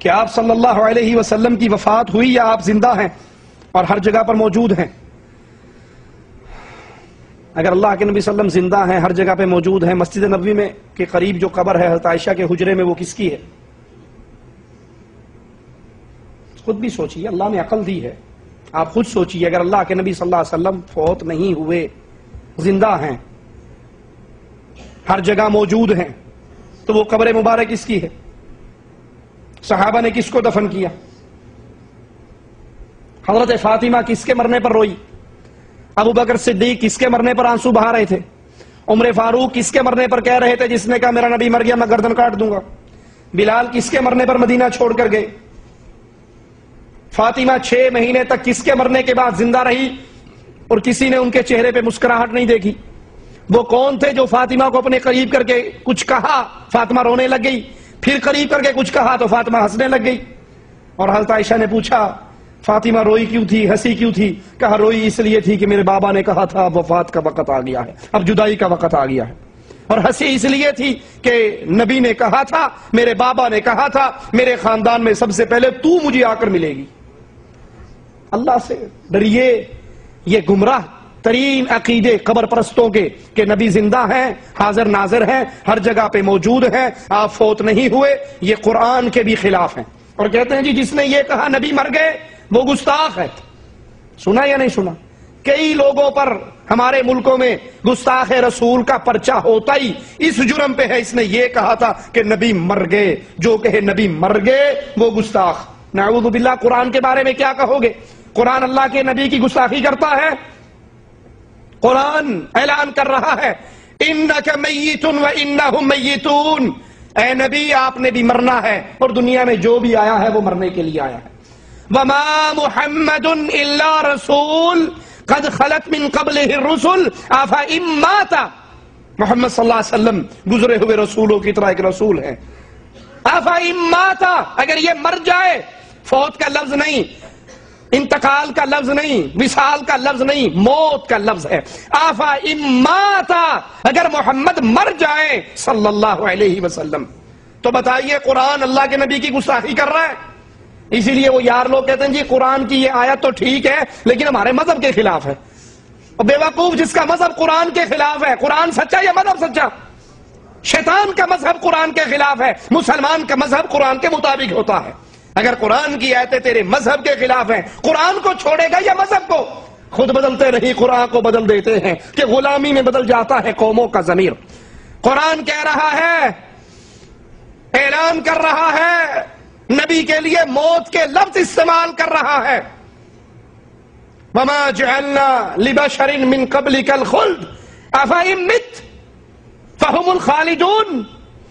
کہ آپ صلی اللہ علیہ وسلم کی وفات ہوئی یا آپ زندہ ہیں اور ہر جگہ پر موجود ہیں؟ اگر اللہ کے نبی صلی اللہ علیہ وسلم زندہ ہیں، ہر جگہ پہ موجود ہیں، مسجد نبوی میں کے قریب جو قبر ہے، حضرت عائشہ کے حجرے میں وہ کس کی ہے؟ خود بھی سوچیے اللہ نے عقل دی ہے۔ آپ خود سوچیے اگر اللہ کے نبی صلی اللہ علیہ وسلم فوت نہیں ہوئے، زندہ ہیں، ہر جگہ موجود ہیں، تو وہ قبر مبارک کس کی ہے؟ صحابہ نے کس کو دفن کیا؟ حضرت فاطمہ کس کے مرنے پر روئی؟ ابو بکر صدیق کس کے مرنے پر آنسو بہا رہے تھے؟ عمر فاروق کس کے مرنے پر کہہ رہے تھے جس نے کہا، میرا نبی مر گیا، میں گردن کاٹ دوں گا بلال کس کے مرنے پر مدینہ چھوڑ کر گئے؟ فاطمہ چھ مہینے تک کس کے مرنے کے بعد زندہ رہی اور کسی نے ان کے چہرے پہ مسکراہٹ نہیں دیکھی؟ وہ کون تھے جو فاطمہ کو اپنے قریب کر کے کچھ کہا؟ فاطمہ رونے لگ گئی۔ پھر قریب کر کے کچھ کہا تو فاطمہ ہنسنے لگ گئی اور حضرت عائشہ نے پوچھا، فاطمہ روئی کیوں تھی؟ ہنسی کیوں تھی؟ کہا، روئی اس لیے تھی کہ میرے بابا نے کہا تھا اب وفات کا وقت آ گیا ہے، اب جدائی کا وقت آ گیا ہے۔ اور ہنسی اس لیے تھی کہ نبی نے کہا تھا، میرے بابا نے کہا تھا، میرے خاندان میں سب سے پہلے تو مجھے آ کر ملے گی۔ اللہ سے ڈریے، یہ گمراہ ترین عقیدے قبر پرستوں کے کہ نبی زندہ ہیں، حاضر ناظر ہیں، ہر جگہ پہ موجود ہیں، آپ فوت نہیں ہوئے، یہ قرآن کے بھی خلاف ہیں۔ اور کہتے ہیں جی جس نے یہ کہا نبی مر گئے، وہ گستاخ ہے۔ سنا یا نہیں سنا؟ کئی لوگوں پر ہمارے ملکوں میں گستاخ رسول کا پرچہ ہوتا ہی اس جرم پہ ہے۔ اس نے یہ کہا تھا کہ نبی مر گئے، جو کہے نبی مر گئے، وہ گستاخ۔ نعوذ باللہ، قرآن کے بارے میں کیا کہو گے؟ قرآن اللہ کے نبی کی گستاخی کرتا ہے قرآن اعلان کر رہا ہے۔ انکا میتون و انہم میتون اے نبی، آپ نے بھی مرنا ہے اور دنیا میں جو بھی آیا ہے وہ مرنے کے لیے آیا ہے۔ وما محمد الا رسول۔ قد خلت من قبلہ الرسل۔ آفا اماتا محمد صلی اللہ علیہ وسلم۔ گزرے ہوئے رسولوں کی طرح ایک رسول ہے آفا اماتا اگر یہ مر جائے، فوت کا لفظ نہیں۔ انتقال کا لفظ نہیں، وصال کا لفظ نہیں، موت کا لفظ ہے۔ آفا اماتا اگر محمد مر جائے، صلی اللہ علیہ وسلم۔ تو بتائیے، قرآن اللہ کے نبی کی گستاخی کر رہا ہے۔ اسی لیے وہ یار لوگ کہتے ہیں جی قرآن کی یہ آیت تو ٹھیک ہے، لیکن ہمارے مذہب کے خلاف ہے۔ اور بے وقوف جس کا مذہب قرآن کے خلاف ہے، قرآن سچا یا مذہب سچا؟ شیطان کا مذہب قرآن کے خلاف ہے، مسلمان کا مذہب قرآن کے مطابق ہوتا ہے۔ اگر قرآن کی آیتیں تیرے مذہب کے خلاف ہیں، قرآن کو چھوڑے گا یا مذہب کو؟ خود بدلتے رہی قرآن کو بدل دیتے ہیں کہ غلامی میں بدل جاتا ہے قوموں کا ضمیر۔ قرآن کہہ رہا ہے، اعلان کر رہا ہے، نبی کے لیے موت کے لفظ استعمال کر رہا ہے۔ وما جعلنا لبشر من قبلك الخلد۔ افہم مت فهم الخالدون۔